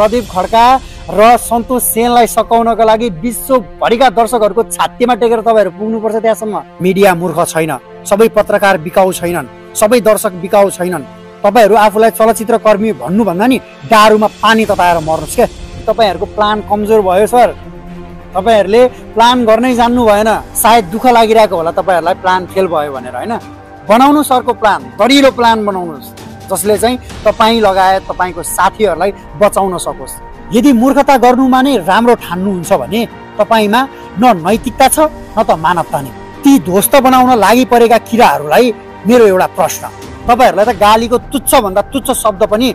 प्रदीप खड्का र सन्तोष सेनलाई सकाउनको लागि विश्वभरिका दर्शकहरूको छातीमा टेकेर तपाईँहरू पुग्नुपर्छ त्यहाँसम्म। मिडिया मूर्ख छैन। सबै पत्रकार बिकाउ छैनन्। सबै दर्शक बिकाउ छैनन्। तपाईँहरू आफूलाई चलचित्र कर्मी भन्नुभन्दा नि दारूमा पानी तताएर मर्नुहोस् क्या तपाईँहरूको प्लान कमजोर भयो सर। तपाईँहरूले प्लान गर्नै जान्नु भएन। सायद दुःख लागिरहेको होला तपाईँहरूलाई प्लान फेल भयो भनेर होइन? बनाउनु सरको प्लान। दरिलो प्लान बनाउनुहोस्। जसले चाहिँ तपाईँ लगायत तपाईँको साथीहरूलाई बचाउन सकोस्। यदि मूर्खता गर्नुमा नै राम्रो ठान्नुहुन्छ भने तपाईँमा न नैतिकता छ न त मानवता नै। ती ध्वस्त बनाउन लागि परेका किराहरूलाई मेरो एउटा प्रश्न। तपाईँहरूलाई त गालीको तुच्छ भन्दा तुच्छ शब्द पनि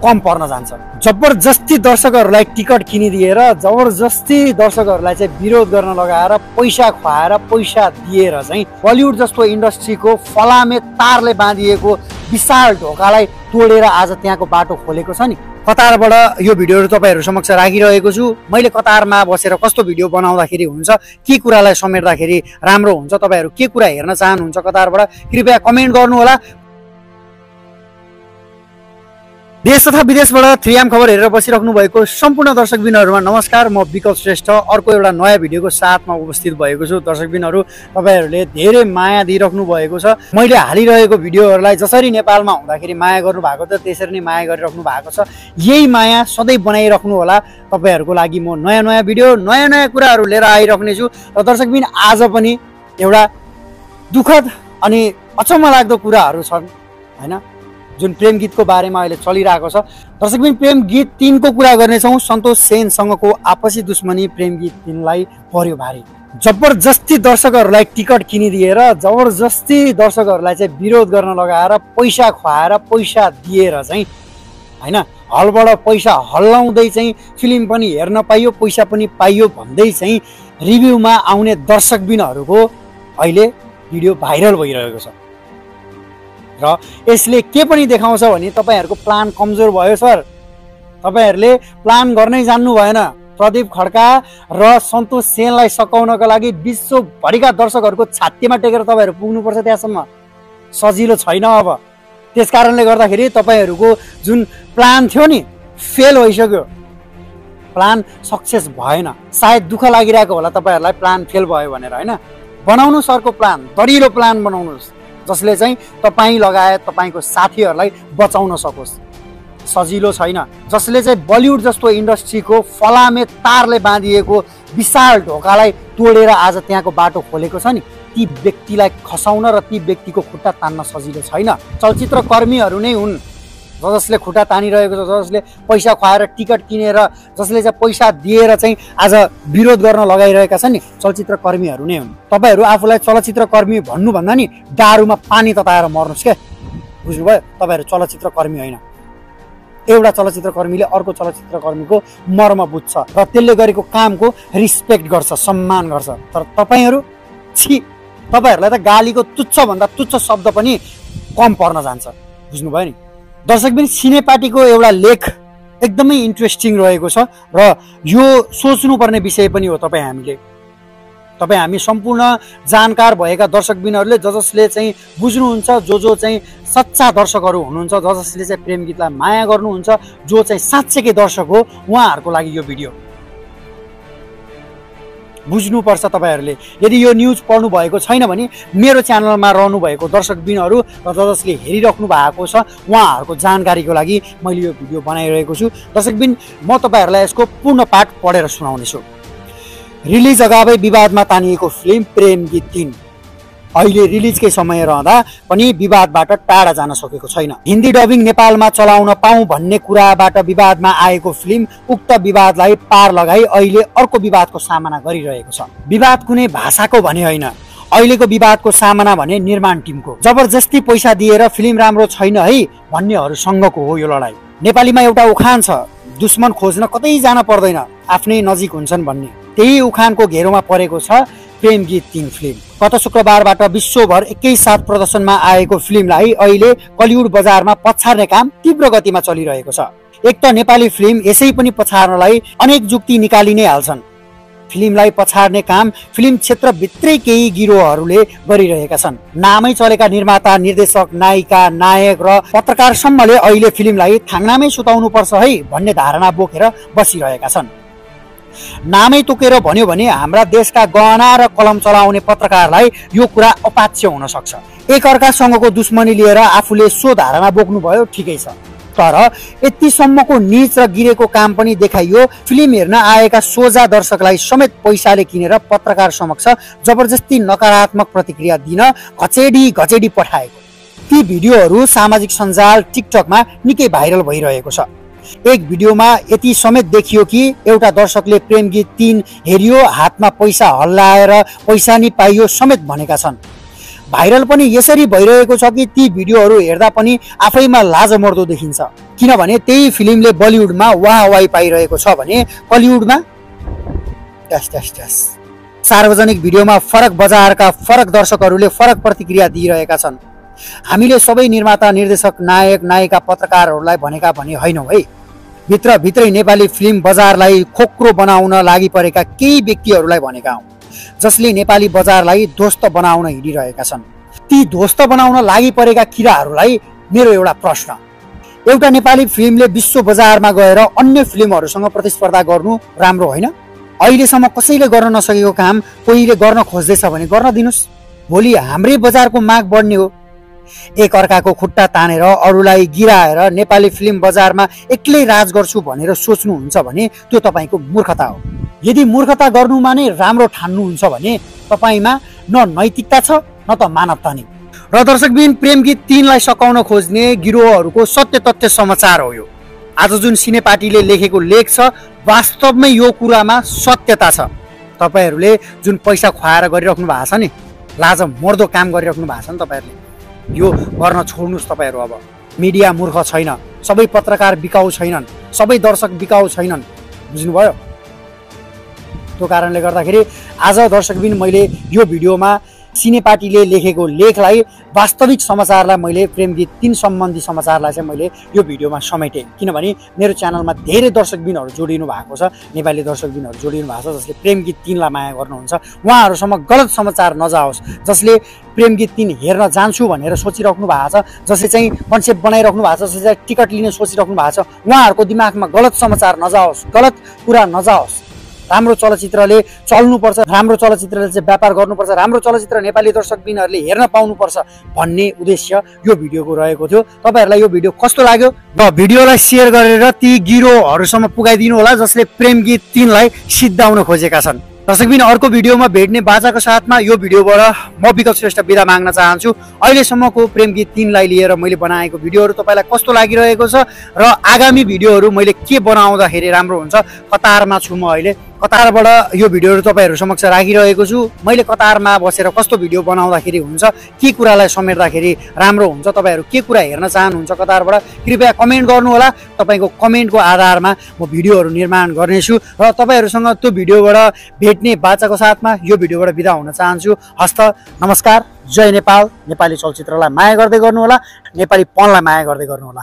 कम पर्न जान्छ। जबरजस्ती दर्शकहरूलाई टिकट किनिदिएर जबरजस्ती दर्शकहरूलाई चाहिँ विरोध गर्न लगाएर पैसा खुवाएर पैसा दिएर चाहिँ बलिउड जस्तो इन्डस्ट्रीको फलामे तारले बाँधिएको विशाल ढोकालाई तोडेर आज त्यहाँको बाटो खोलेको छ नि। कतारबाट यो भिडियोहरू तपाईँहरू समक्ष राखिरहेको छु। मैले कतारमा बसेर कस्तो भिडियो बनाउँदाखेरि हुन्छ के कुरालाई समेट्दाखेरि राम्रो हुन्छ तपाईँहरू के कुरा हेर्न चाहनुहुन्छ कतारबाट कृपया कमेन्ट गर्नुहोला। देश तथा विदेशबाट थ्री एम खबर हेरेर बसिराख्नु भएको सम्पूर्ण दर्शकबिनहरूमा नमस्कार। म विकल्प श्रेष्ठ अर्को एउटा नयाँ भिडियोको साथमा उपस्थित भएको छु। दर्शकबिनहरू तपाईँहरूले धेरै माया दिइराख्नु भएको छ। मैले हालिरहेको भिडियोहरूलाई जसरी नेपालमा हुँदाखेरि माया गर्नु भएको छ त्यसरी नै माया गरिराख्नु भएको छ। यही माया सधैँ बनाइराख्नु होला। तपाईँहरूको लागि म नयाँ नयाँ भिडियो नयाँ नयाँ कुराहरू लिएर आइराख्नेछु र दर्शकबिन आज पनि एउटा दुःखद अनि अचम्म लाग्दो कुराहरू छन् होइन? जुन प्रेम गीतको बारेमा अहिले चलिरहेको छ। दर्शकबिन प्रेम गीत तिनको कुरा गर्नेछौँ। सन्तोष सेनसँगको आपसी दुश्मनी प्रेम गीत तिनलाई पर्यो भारी। जबरजस्ती दर्शकहरूलाई टिकट किनिदिएर जबरजस्ती दर्शकहरूलाई चाहिँ विरोध गर्न लगाएर पैसा खुवाएर पैसा दिएर चाहिँ होइन हलबाट पैसा हल्लाउँदै चाहिँ फिल्म पनि हेर्न पाइयो पैसा पनि पाइयो भन्दै चाहिँ रिभ्यूमा आउने दर्शकबिनहरूको अहिले भिडियो भाइरल भइरहेको छ। र यसले के पनि देखाउँछ भने तपाईँहरूको प्लान कमजोर भयो सर। तपाईँहरूले प्लान गर्नै जान्नु भएन। प्रदीप खड्का र सन्तोष सेनलाई सकाउनको लागि विश्वभरिका दर्शकहरूको छातीमा टेकेर तपाईँहरू पुग्नुपर्छ त्यहाँसम्म। सजिलो छैन अब। त्यस कारणले गर्दाखेरि तपाईँहरूको जुन प्लान थियो नि फेल भइसक्यो। प्लान सक्सेस भएन। सायद दुःख लागिरहेको होला तपाईँहरूलाई प्लान फेल भयो भनेर होइन? बनाउनु सरको प्लान दरिलो प्लान बनाउनुहोस्। जसले चाहिँ तपाईँ लगायत तपाईँको साथीहरूलाई बचाउन सकोस्। सजिलो छैन। जसले चाहिँ बलिउड जस्तो इन्डस्ट्रीको फलामे तारले बाँधिएको विशाल ढोकालाई तोडेर आज त्यहाँको बाटो खोलेको छ नि ती व्यक्तिलाई खसाउन र ती व्यक्तिको खुट्टा तान्न सजिलो छैन। चलचित्र कर्मीहरू नै हुन्। ज जसले खुट्टा तानिरहेको छ जसले पैसा खुवाएर टिकट किनेर जसले चाहिँ पैसा दिएर चाहिँ आज विरोध गर्न लगाइरहेका छन् नि चलचित्र कर्मीहरू नै हुन्। तपाईँहरू आफूलाई चलचित्र कर्मी भन्नुभन्दा नि दारूमा पानी तताएर मर्नुहोस् क्या बुझ्नुभयो? तपाईँहरू चलचित्र कर्मी होइन। एउटा चलचित्र कर्मीले अर्को चलचित्र कर्मीको मर्म बुझ्छ र त्यसले गरेको कामको रिस्पेक्ट गर्छ सम्मान गर्छ। तर तपाईँहरू छि! तपाईँहरूलाई त गालीको तुच्छ भन्दा तुच्छ शब्द पनि कम पर्न जान्छ। बुझ्नुभयो नि? दर्शकबिन सिनेपाटीको एउटा लेख एकदमै इन्ट्रेस्टिङ रहेको छ र यो सोच्नुपर्ने विषय पनि हो तपाईँ हामीले। तपाईँ हामी सम्पूर्ण जानकार भएका दर्शकबिनहरूले ज जसले चाहिँ बुझ्नुहुन्छ जो जो चाहिँ सच्चा दर्शकहरू हुनुहुन्छ ज जसले चाहिँ प्रेम गीतलाई माया गर्नुहुन्छ जो चाहिँ साँच्चैकै दर्शक हो उहाँहरूको लागि यो भिडियो। बुझ्नुपर्छ तपाईँहरूले। यदि यो न्युज पढ्नु भएको छैन भने मेरो च्यानलमा रहनु भएको दर्शकबिनहरू र जसले हेरिराख्नु भएको छ उहाँहरूको जानकारीको लागि मैले यो भिडियो बनाइरहेको छु। दर्शकबिन म तपाईँहरूलाई यसको पूर्ण पाठ पढेर सुनाउनेछु। रिलिज अगावै विवादमा तानिएको फिल्म प्रेम गीत तिन। अहिले रिलिजकै समय रहँदा पनि विवादबाट टाढा जान सकेको छैन। हिन्दी डबिङ नेपालमा चलाउन पाऊँ भन्ने कुराबाट विवादमा आएको फिल्म उक्त विवादलाई पार लगाई अहिले अर्को विवादको सामना गरिरहेको छ। विवाद कुनै भाषाको भने होइन। अहिलेको विवादको सामना भने निर्माण टिमको। जबरजस्ती पैसा दिएर फिल्म राम्रो छैन है भन्नेहरूसँगको हो यो लडाइँ नेपालीमा एउटा उखान छ दुश्मन खोज्न कतै जान पर्दैन आफ्नै नजिक हुन्छन् भन्ने। त्यही उखानको घेरोमा परेको छ प्रेम गीत तिन फिल्म। गत शुक्रबारबाट विश्वभर एकैसाथ प्रदर्शनमा आएको फिल्मलाई अहिले कलिउड बजारमा पछार्ने काम तीव्र गतिमा चलिरहेको छ। एक त नेपाली फिल्म यसै पनि पछार्नलाई अनेक जुक्ति निकालि नै हाल्छन्। फिल्मलाई पछाड्ने काम फिल्म क्षेत्रभित्रै केही गिरोहहरूले गरिरहेका छन्। नामै चलेका निर्माता निर्देशक नायिका नायक र पत्रकारसम्मले अहिले फिल्मलाई थाङ्नामै सुताउनुपर्छ है भन्ने धारणा बोकेर बसिरहेका छन्। नामै तोकेर भन्यो भने हाम्रा देशका गहना र कलम चलाउने पत्रकारलाई यो कुरा अपाच्य हुन सक्छ। एकअर्कासँगको दुश्मनी लिएर आफूले सो धारणा बोक्नुभयो ठिकै छ। तर यतिसम्मको निच र गिरेको काम पनि देखाइयो फिल्म हेर्न आएका सोझा दर्शकलाई समेत पैसाले किनेर पत्रकार समक्ष जबरजस्ती नकारात्मक प्रतिक्रिया दिन घचेडी घचेडी पठाएको। ती भिडियोहरू सामाजिक सञ्जाल टिकटकमा निकै भाइरल भइरहेको छ। एक भिडियोमा यति समेत देखियो कि एउटा दर्शकले प्रेम गीत तिन हेरियो हातमा पैसा हल्लाएर पैसा नि पाइयो समेत भनेका छन्। भाइरल पनि यसरी भइरहेको छ कि ती भिडियोहरू हेर्दा पनि आफैमा लाज मर्दो देखिन्छ। किनभने त्यही फिल्मले बलिउडमा वाह वाही पाइरहेको छ भने ट्यास। सार्वजनिक भिडियोमा फरक बजारका फरक दर्शकहरूले फरक प्रतिक्रिया दिइरहेका छन्। हामीले सबै निर्माता निर्देशक नायक नायिका पत्रकारहरूलाई भनेका भने होइनौँ है। भित्रभित्रै नेपाली फिल्म बजारलाई खोक्रो बनाउन लागि परेका केही व्यक्तिहरूलाई भनेका हौँ जसले नेपाली बजारलाई ध्वस्त बनाउन हिँडिरहेका छन्। ती ध्वस्त बनाउन लागि परेका किराहरूलाई मेरो एउटा प्रश्न एउटा नेपाली फिल्मले विश्व बजारमा गएर अन्य फिल्महरूसँग प्रतिस्पर्धा गर्नु राम्रो होइन? अहिलेसम्म कसैले गर्न नसकेको काम कोहीले गर्न खोज्दैछ भने गर्न दिनुहोस्। भोलि हाम्रै बजारको माग बढ्ने हो। एक अर्काको खुट्टा तानेर अरूलाई गिराएर नेपाली फिल्म बजारमा एक्लै राज गर्छु भनेर सोच्नुहुन्छ भने त्यो तपाईँको मूर्खता हो। यदि मूर्खता गर्नुमा नै राम्रो ठान्नुहुन्छ भने तपाईँमा न नैतिकता छ न त मानवता नै। र दर्शकबिन प्रेम गीत तिनलाई सकाउन खोज्ने गिरोहहरूको सत्य तथ्य समाचार हो यो। आज जुन सिने पार्टीले लेखेको लेख छ वास्तवमै यो कुरामा सत्यता छ। तपाईँहरूले जुन पैसा खुवाएर गरिराख्नु भएको छ नि लाज मर्दो काम गरिराख्नु भएको छ नि तपाईँहरूले। यो गर्न छोड्नुहोस् तपाईँहरू अब। मिडिया मूर्ख छैन। सबै पत्रकार बिकाउ छैनन्। सबै दर्शक बिकाउ छैनन्। बुझ्नुभयो? त्यो कारणले गर्दाखेरि आज दर्शकबिन मैले यो भिडियोमा सिने पार्टीले लेखेको लेखलाई वास्तविक समाचारलाई मैले प्रेम गीत तिन सम्बन्धी समाचारलाई चाहिँ मैले यो भिडियोमा समेटेँ। किनभने मेरो च्यानलमा धेरै दर्शकबिनहरू जोडिनु भएको छ नेपाली दर्शकबिनहरू जोडिनु भएको छ जसले प्रेम गीत तिनलाई माया गर्नुहुन्छ। उहाँहरूसम्म गलत समाचार नजाओस् जसले प्रेम गीत तिन हेर्न जान्छु भनेर सोचिराख्नु भएको छ जसले चाहिँ कन्सेप्ट बनाइराख्नु भएको छ जसले चाहिँ टिकट लिने सोचिराख्नु भएको छ उहाँहरूको दिमागमा गलत समाचार नजाओस् गलत कुरा नजाओस्। राम्रो चलचित्रले चल्नुपर्छ राम्रो चलचित्रले चाहिँ व्यापार गर्नुपर्छ राम्रो चलचित्र नेपाली दर्शकबिनहरूले हेर्न पाउनुपर्छ भन्ने उद्देश्य यो भिडियोको रहेको थियो। तपाईँहरूलाई यो भिडियो कस्तो लाग्यो? र भिडियोलाई सेयर गरेर ती गिरोहरूसम्म पुगाइदिनु होला जसले प्रेम गीत तिनलाई सिद्धाउन खोजेका छन्। दर्शकबिन अर्को भिडियोमा भेट्ने बाजाको साथमा यो भिडियोबाट म विकल्प श्रेष्ठ बिदा माग्न चाहन्छु। अहिलेसम्मको प्रेम गीत तिनलाई लिएर मैले बनाएको भिडियोहरू तपाईँलाई कस्तो लागिरहेको छ र आगामी भिडियोहरू मैले के बनाउँदाखेरि राम्रो हुन्छ कतारमा छु म अहिले। कतारबाट यो भिडियोहरू तपाईँहरू समक्ष राखिरहेको छु। मैले कतारमा बसेर कस्तो भिडियो बनाउँदाखेरि हुन्छ के कुरालाई समेट्दाखेरि राम्रो हुन्छ तपाईँहरू के कुरा हेर्न चाहनुहुन्छ कतारबाट कृपया कमेन्ट गर्नुहोला। तपाईँको कमेन्टको आधारमा म भिडियोहरू निर्माण गर्नेछु र तपाईँहरूसँग त्यो भिडियोबाट भेट्ने बाचाको साथमा यो भिडियोबाट बिदा हुन चाहन्छु। हस्त नमस्कार जय नेपाल। नेपाली चलचित्रलाई माया गर्दै गर्नुहोला नेपाली पनलाई माया गर्दै गर्नुहोला।